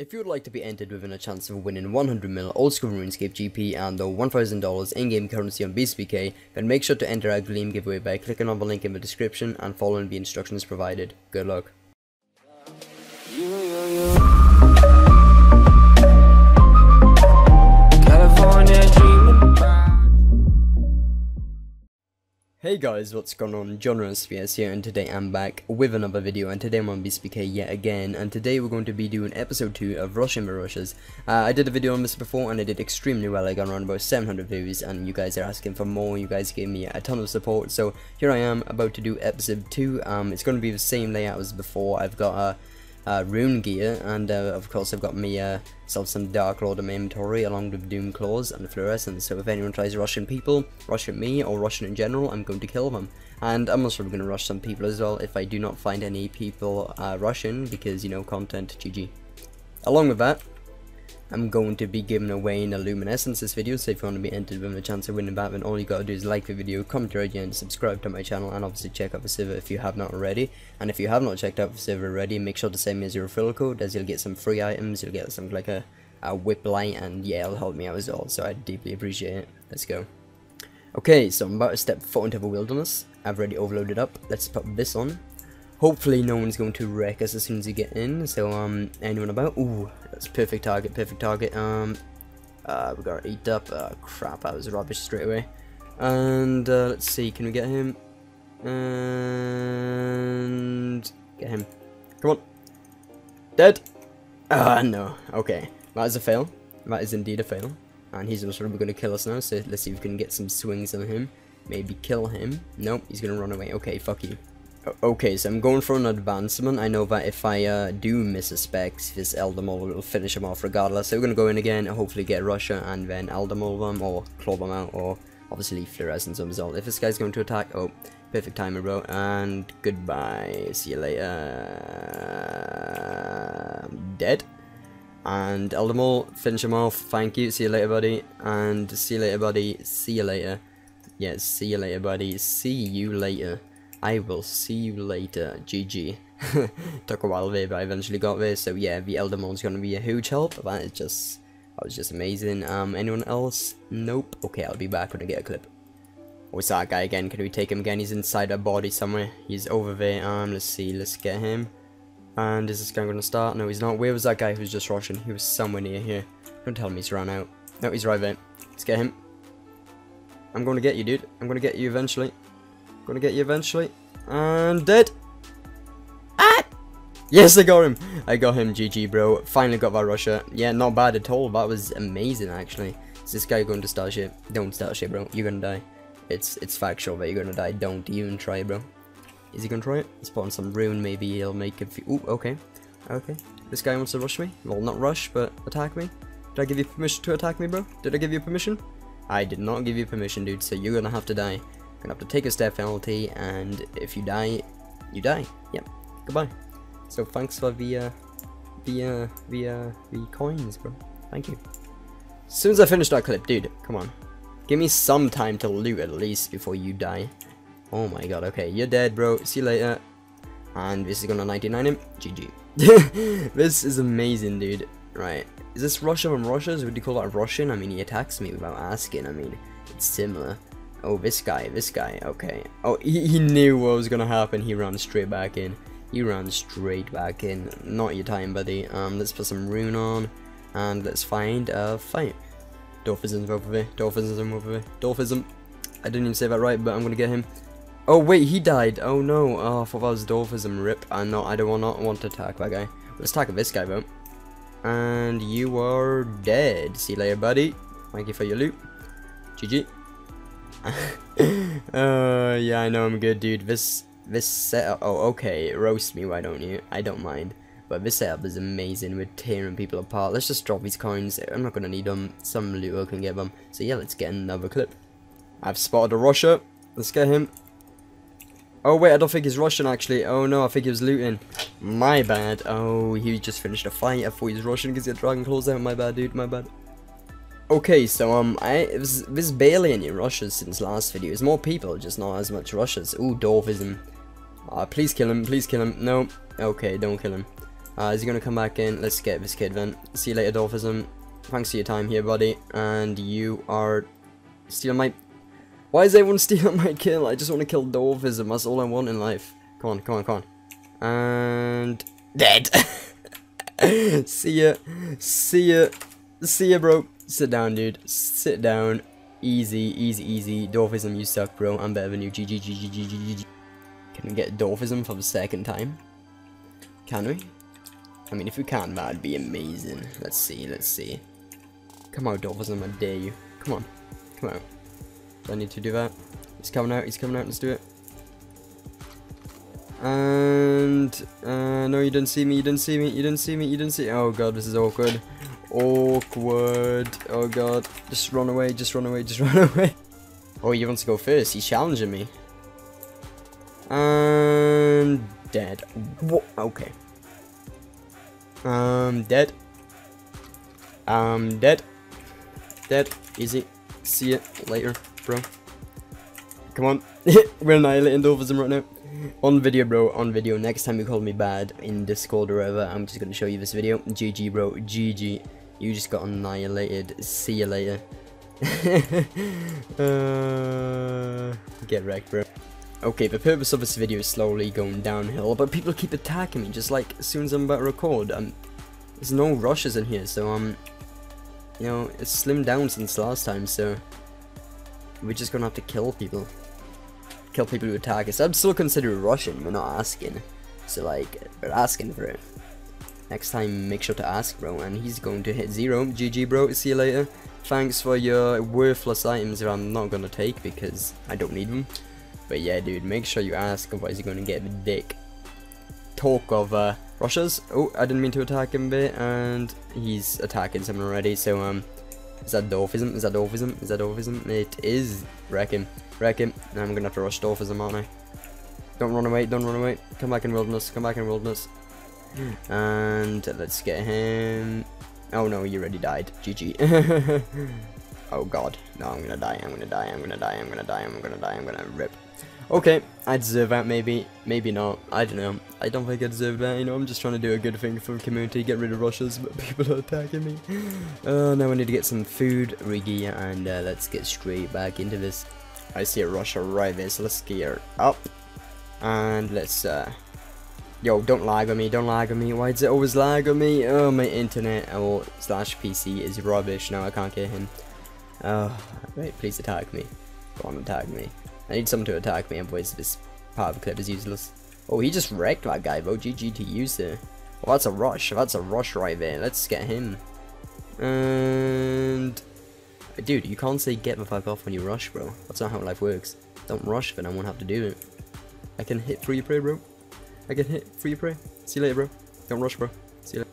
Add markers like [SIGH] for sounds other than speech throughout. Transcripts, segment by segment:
If you would like to be entered within a chance of winning 100ml old school RuneScape GP and the $1000 in-game currency on BeastPK, then make sure to enter our Gleam giveaway by clicking on the link in the description and following the instructions provided. Good luck. Hey guys, what's going on? John Spears here and today I'm back with another video and today I'm on BeastPK yet again and today we're going to be doing episode 2 of the Rushes. Uh, I did a video on this before and I did extremely well, I got around about 700 views and you guys are asking for more, you guys gave me a ton of support so here I am about to do episode 2, um, it's going to be the same layout as before, I've got a uh, rune gear, and uh, of course I've got me uh, self some Dark Lord in my inventory along with Doom Claws and Fluorescence, so if anyone tries rushing people, rushing me, or rushing in general, I'm going to kill them. And I'm also going to rush some people as well if I do not find any people uh, rushing, because, you know, content, GG. Along with that, I'm going to be giving away an Illuminescence this video, so if you want to be entered with a chance of winning then all you gotta do is like the video, comment your idea, and subscribe to my channel, and obviously check out the server if you have not already. And if you have not checked out the server already, make sure to send me a referral code, as you'll get some free items, you'll get something like a, a whip light, and yeah, it'll help me out as well, so I deeply appreciate it. Let's go. Okay, so I'm about to step foot into the wilderness. I've already overloaded up. Let's put this on. Hopefully no one's going to wreck us as soon as you get in. So um, anyone about? Ooh, that's perfect target, perfect target. Um, uh, we got eat up. Uh, crap, that was rubbish straight away. And uh, let's see, can we get him? And get him. Come on. Dead. Ah, no. Okay, that is a fail. That is indeed a fail. And he's also going to kill us now. So let's see if we can get some swings on him. Maybe kill him. Nope, he's going to run away. Okay, fuck you. Okay, so I'm going for an advancement. I know that if I uh, do miss a specs, this Elder maul will finish him off regardless. So we're going to go in again and hopefully get Russia and then Elder maul them or claw them out or obviously Fluorescence as well. If this guy's going to attack, oh, perfect timing bro. And goodbye. See you later. Dead. And Elder maul, finish him off. Thank you. See you later, buddy. And see you later, buddy. See you later. Yes, see you later, buddy. See you later. I will see you later. GG. Took a while there, but I eventually got there. So yeah, the Elder maul's gonna be a huge help. That is just, that was just amazing. Um, anyone else? Nope. Okay, I'll be back when I get a clip. Oh, it's that guy again. Can we take him again? He's inside a body somewhere. He's over there. Um, let's see. Let's get him. And is this guy gonna start? No, he's not. Where was that guy who was just rushing? He was somewhere near here. Don't tell me he's run out. No, he's right there. Let's get him. I'm gonna get you, dude. I'm gonna get you eventually. Gonna get you eventually. And dead. Ah! Yes, I got him. I got him. GG, bro. Finally got that rusher. Yeah, not bad at all. That was amazing, actually. Is this guy going to start shit? Don't start shit, bro. You're gonna die. It's it's factual that you're gonna die. Don't even try, bro. Is he gonna try it? Putting some rune. Maybe he'll make a few. Ooh, okay. Okay. This guy wants to rush me. Well, not rush, but attack me. Did I give you permission to attack me, bro? Did I give you permission? I did not give you permission, dude. So you're gonna have to die. Gonna have to take a step penalty, and if you die, you die. Yep. Goodbye. So thanks for the uh, the uh, the uh, the coins, bro. Thank you. As soon as I finish that clip, dude, come on. Give me some time to loot at least before you die. Oh my god, okay, you're dead, bro. See you later. And this is gonna 99 him. GG. [LAUGHS] this is amazing, dude. Right. Is this rusher from rushers? Would you call that rushing? I mean, he attacks me without asking. I mean, it's similar. Oh, this guy, this guy, okay. Oh, he, he knew what was gonna happen. He ran straight back in. He ran straight back in. Not your time, buddy. Um, let's put some rune on. And let's find a fight. Dolphism's over there. Dolphism over there. Dolphism. I didn't even say that right, but I'm gonna get him. Oh wait, he died. Oh no. Oh, I thought that was Dolphism. Rip. I know. I don't want want to attack that guy. Let's attack this guy though. And you are dead. See you later, buddy. Thank you for your loot. GG. [LAUGHS] uh, yeah, I know I'm good, dude. This this setup. Oh, okay. Roast me, why don't you? I don't mind. But this setup is amazing. We're tearing people apart. Let's just drop these coins. I'm not gonna need them. Some looter can get them. So yeah, let's get another clip. I've spotted a rusher. Let's get him. Oh wait, I don't think he's rushing actually. Oh no, I think he was looting. My bad. Oh, he just finished a fight. I thought he was rushing because he had dragon claws out. My bad, dude. My bad. Okay, so um, I was there's barely any rushes since last video. There's more people, just not as much rushes. Ooh, Dwarfism. Ah, please kill him. Please kill him. No. Okay, don't kill him. Uh, is he gonna come back in? Let's get this kid then. See you later, Dolphism. Thanks for your time here, buddy. And you are stealing my... Why is everyone [LAUGHS] stealing my kill? I just want to kill Dolphism. That's all I want in life. Come on, come on, come on. And... Dead! [LAUGHS] See ya. See ya. See ya, bro. Sit down, dude. Sit down. Easy, easy, easy. Dolphism, you suck, bro. I'm better than you. GG, GG, GG, GG. Can we get Dolphism for the second time? Can we? I mean, if we can, that'd be amazing. Let's see, let's see. Come out, Dolphism, I dare you. Come on. Come on. Do I need to do that? He's coming out, he's coming out, let's do it. And, uh, no, you didn't see me, you didn't see me, you didn't see me, you didn't see Oh god, this is awkward. Awkward. Oh god. Just run away, just run away, [LAUGHS] just run away. Oh, he wants to go first, he's challenging me. And, dead. Wha okay. Um, dead. Um, dead. Dead. Easy. See ya later, bro. Come on. [LAUGHS] We're annihilating Dolphism right now. On video, bro. On video. Next time you call me bad in Discord or whatever, I'm just gonna show you this video. GG, bro. GG. You just got annihilated. See you later. [LAUGHS] uh, get wrecked, bro. Okay, the purpose of this video is slowly going downhill, but people keep attacking me just like as soon as I'm about to record. Um, there's no rushes in here, so um, you know, it's slimmed down since last time, so we're just gonna have to kill people. Kill people who attack us. I'm still considered rushing, we're not asking. So like, we're asking for it. Next time, make sure to ask, bro, and he's going to hit zero. GG, bro, see you later. Thanks for your worthless items that I'm not gonna take because I don't need them. But yeah, dude, make sure you ask, otherwise you're gonna get the dick. Talk of uh, rushers. Oh, I didn't mean to attack him bit, and he's attacking someone already. So um, is that Dolphism? Is that Dolphism? Is that Dolphism? It is. Wreck him. Wreck him. Now I'm gonna have to rush Dolphism, aren't I? Don't run away. Don't run away. Come back in wilderness. Come back in wilderness. Hmm. And let's get him. Oh no, you already died. GG. [LAUGHS] oh god. No, I'm gonna die. I'm gonna die. I'm gonna die. I'm gonna die. I'm gonna die. I'm gonna rip. Okay, I deserve that maybe, maybe not, I don't know, I don't think I deserve that, you know, I'm just trying to do a good thing for the community, get rid of rushes, but [LAUGHS] people are attacking me. Oh, now I need to get some food, Rigi, and uh, let's get straight back into this. I see a right there, so let's gear up, and let's, uh, yo, don't lag on me, don't lag on me, why does it always lag on me? Oh, my internet, oh, slash PC is rubbish, now I can't get him. Oh, wait, please attack me, go on, attack me. I need someone to attack me, otherwise this part of the clip is useless. Oh, he just wrecked that guy, bro. GG to use there. Well, that's a rush. That's a rush right there. Let's get him. And... Dude, you can't say get the fuck off when you rush, bro. That's not how life works. Don't rush, then I won't have to do it. I can hit free prey, bro. I can hit free prey. See you later, bro. Don't rush, bro. See you later.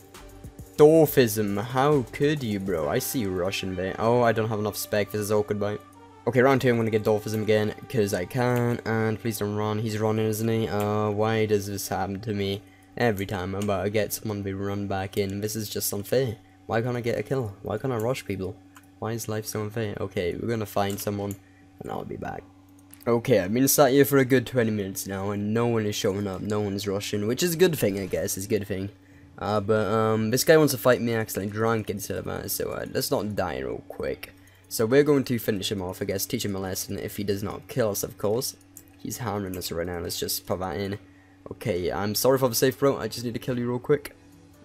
Dolphism, how could you, bro? I see you rushing there. Oh, I don't have enough spec. This is awkward, bite. Okay, round two, I'm gonna get Dolphism again, because I can, and please don't run, he's running, isn't he? Uh, why does this happen to me every time I'm about to get someone to be run back in? This is just unfair. Why can't I get a kill? Why can't I rush people? Why is life so unfair? Okay, we're gonna find someone, and I'll be back. Okay, I've been sat here for a good 20 minutes now, and no one is showing up, no one's rushing, which is a good thing, I guess, it's a good thing. Uh, but, um, this guy wants to fight me accidentally drunk instead of that, so, uh, let's not die real quick. So we're going to finish him off, I guess, teach him a lesson if he does not kill us, of course. He's hammering us right now, let's just put that in. Okay, I'm sorry for the safe, bro, I just need to kill you real quick.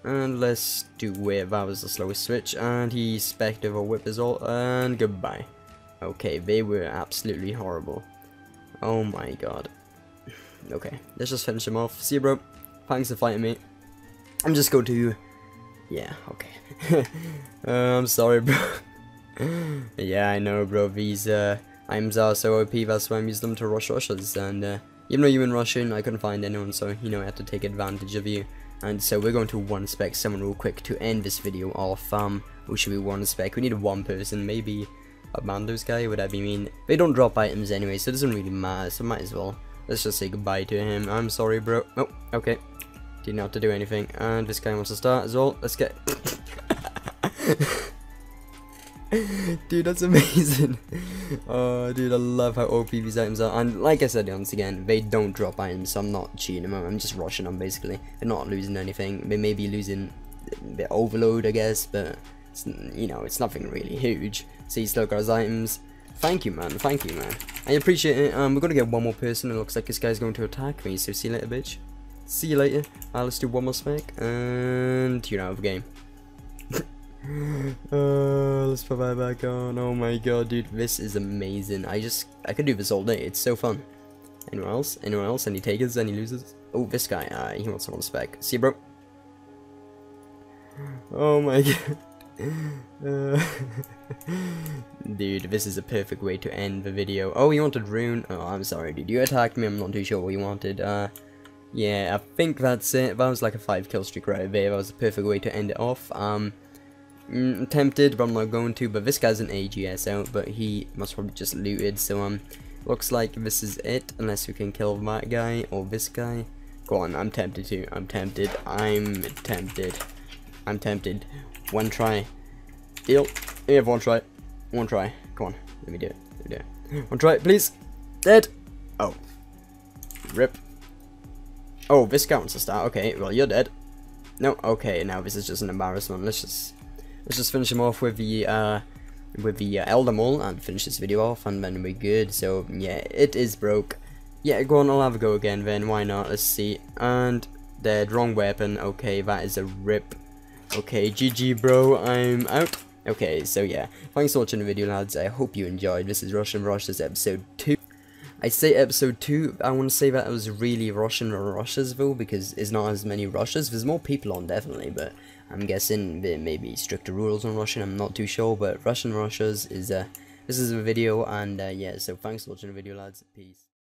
And let's do it, that was the slowest switch, and he specked over whip is all, and goodbye. Okay, they were absolutely horrible. Oh my god. Okay, let's just finish him off. See you, bro. Thanks for fighting me. I'm just going to... Yeah, okay. [LAUGHS] uh, I'm sorry, bro [LAUGHS] yeah, I know, bro. These uh, items are so OP, that's why I use them to rush rushes. And uh, even though you're in Russian, I couldn't find anyone, so, you know, I had to take advantage of you. And so we're going to one spec someone real quick to end this video off. Um, who should we one spec? We need one person, maybe a Bandos guy, would that be mean? They don't drop items anyway, so it doesn't really matter, so might as well. Let's just say goodbye to him. I'm sorry, bro. Oh, okay. Didn't have to do anything. And this guy wants to start as well. Let's get... [LAUGHS] [LAUGHS] [LAUGHS] dude, that's amazing. [LAUGHS] Oh, dude, I love how OP these items are. And like I said once again, they don't drop items, so I'm not cheating them. I'm just rushing them basically. They're not losing anything. They may be losing the overload, I guess, but you know, it's nothing really huge. So he still got his items. Thank you, man. Thank you, man. I appreciate it. Um, we're gonna get one more person. It looks like this guy's going to attack me. So see you later, bitch. See you later. Uh, let's do one more spec, and out of the game. [GASPS] uh, let's put that back on. Oh my god, dude, this is amazing. I just, I could do this all day. It's so fun. Anyone else? Anyone else? Any takers? Any losers? Oh, this guy. Uh, he wants someone to spec. See you, bro. [GASPS] Oh my [LAUGHS] god. Uh, [LAUGHS] dude, this is a perfect way to end the video. Oh, you wanted Rune? Oh, I'm sorry, dude. You attacked me. I'm not too sure what you wanted. Uh, yeah, I think that's it. That was like a 5 kill streak right there. That was a perfect way to end it off. Um, mm, tempted, but I'm not going to. But this guy's an AGS out, but he must probably just looted. So, um, looks like this is it. Unless we can kill that guy or this guy. Go on, I'm tempted to. I'm tempted. I'm tempted. I'm tempted. One try. Deal. Have one try. One try. Come on. Let me do it. Let me do it. One try, please. Dead. Oh. Rip. Oh, this guy wants to start. Okay, well, you're dead. No, okay, now this is just an embarrassment. Let's just let's just finish him off with the uh with the uh, Elder maul and finish this video off and then we're good. So yeah, it is broke. Yeah, go on, I'll have a go again then, why not? Let's see. And dead, wrong weapon. Okay, that is a rip. Okay, GG bro, I'm out. Okay, so yeah, thanks for watching the video lads, I hope you enjoyed. This is Russian Rush, this episode 2. I say episode 2, I want to say that it was really Russian rushes though, because it's not as many rushes. There's more people on definitely, but I'm guessing there may be stricter rules on rushing, I'm not too sure, but Russian rushes is, uh, this is a video, and uh, yeah, so thanks for watching the video lads, peace.